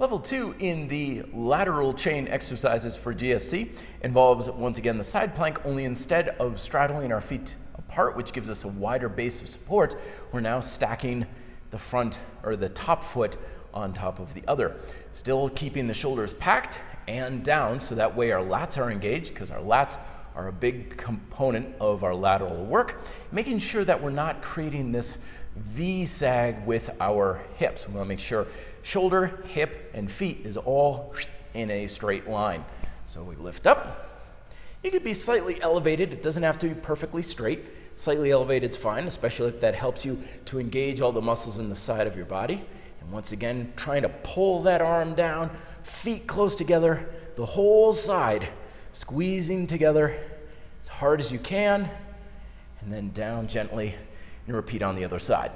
Level two in the lateral chain exercises for GSC involves once again the side plank, only instead of straddling our feet apart, which gives us a wider base of support, we're now stacking the front or the top foot on top of the other. Still keeping the shoulders packed and down so that way our lats are engaged because our lats are a big component of our lateral work, making sure that we're not creating this V sag with our hips. We want to make sure shoulder, hip, and feet is all in a straight line. So we lift up. You could be slightly elevated. It doesn't have to be perfectly straight. Slightly elevated is fine, especially if that helps you to engage all the muscles in the side of your body. And once again, trying to pull that arm down, feet close together, the whole side, squeezing together as hard as you can, and then down gently and repeat on the other side.